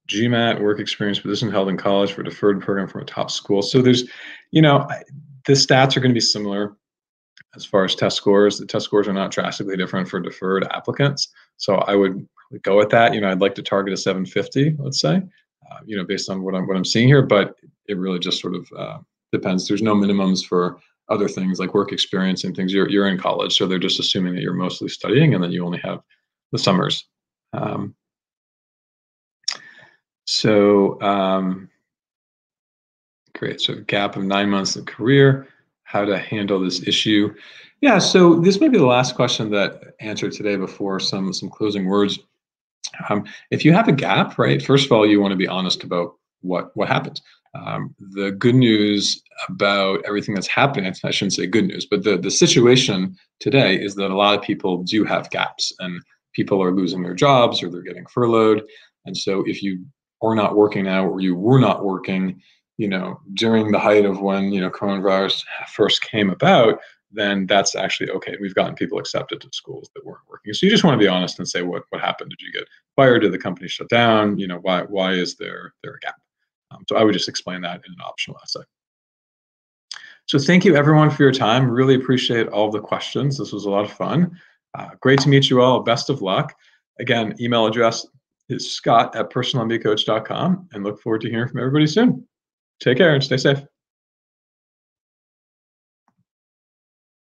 GMAT, work experience, position held in college for deferred program from a top school? So there's, you know, the stats are going to be similar as far as test scores. The test scores are not drastically different for deferred applicants. So I would go with that. You know, I'd like to target a 750, let's say. Uh, you know, based on what I'm what I'm seeing here. But it really just sort of uh, depends. There's no minimums for other things like work experience and things. You're you're in college, so they're just assuming that you're mostly studying, and then you only have the summers. Um, so um, great. So gap of nine months of career. How to handle this issue? Yeah. So this may be the last question that answered today before some some closing words. Um, if you have a gap, right? First of all, you want to be honest about what what happened. Um, the good news about everything that's happening, I shouldn't say good news, but the, the situation today is that a lot of people do have gaps and people are losing their jobs or they're getting furloughed. And so if you are not working now or you were not working, you know, during the height of when, you know, coronavirus first came about, then that's actually okay. We've gotten people accepted to schools that weren't working. So you just want to be honest and say what what happened. Did you get fired? Did the company shut down? You know, why why is there there a gap? Um, so I would just explain that in an optional essay. So thank you everyone for your time. Really appreciate all the questions. This was a lot of fun. Uh, great to meet you all. Best of luck. Again, email address is scott at personalmbacoach.com and look forward to hearing from everybody soon. Take care and stay safe.